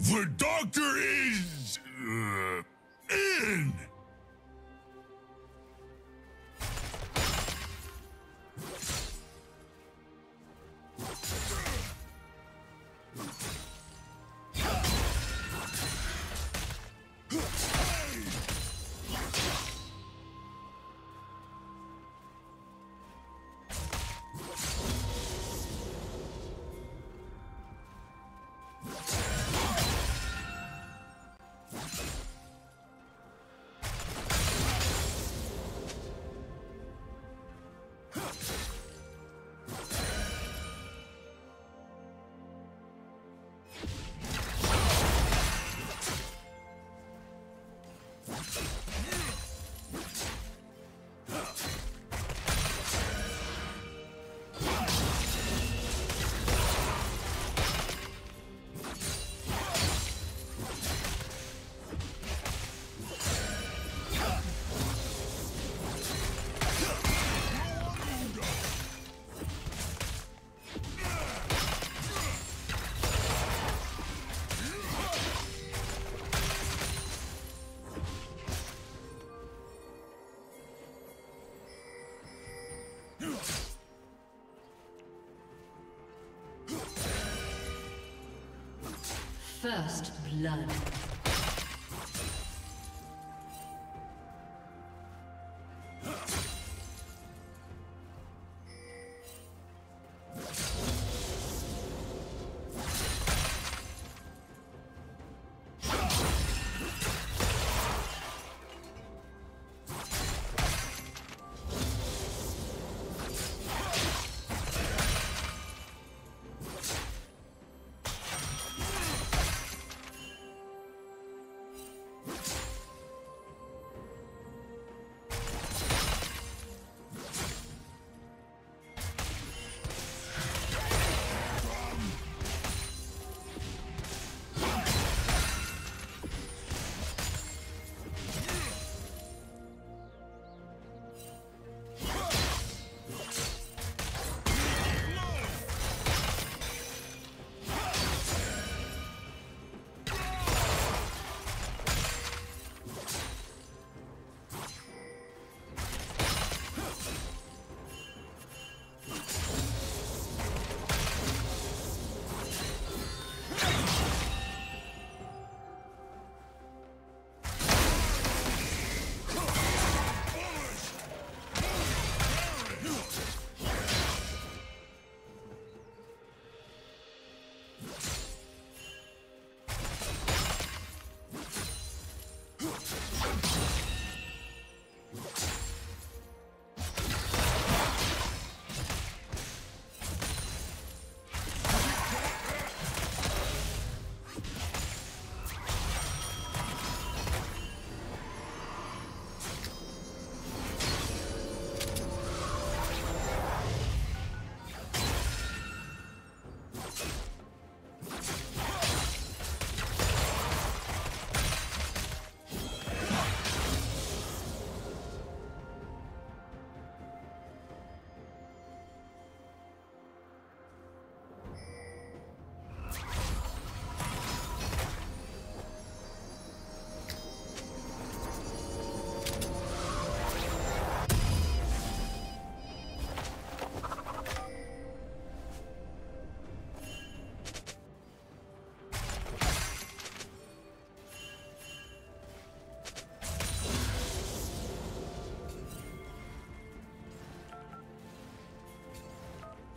The doctor is... Uh, in! First blood.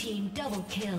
Team double kill.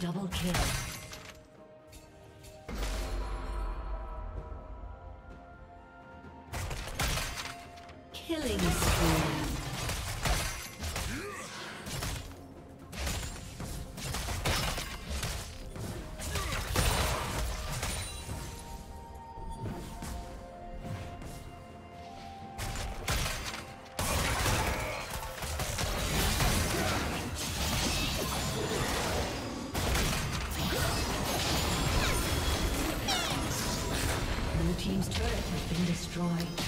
Double kill. Shut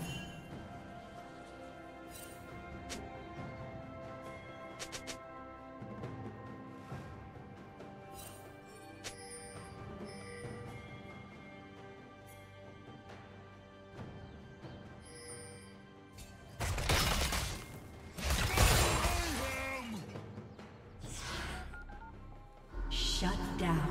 Down.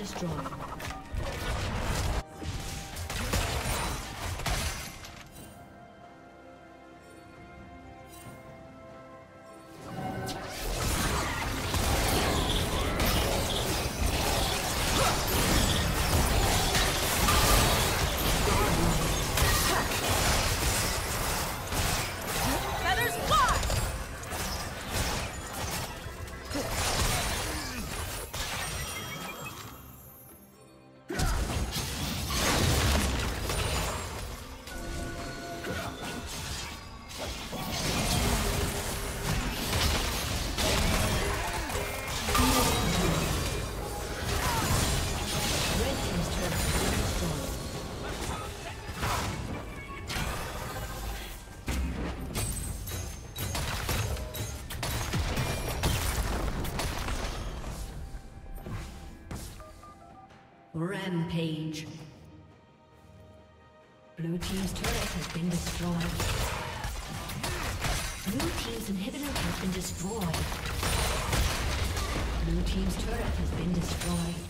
Destroyed. Rampage. Blue Team's turret has been destroyed. Blue Team's inhibitor has been destroyed. Blue Team's turret has been destroyed.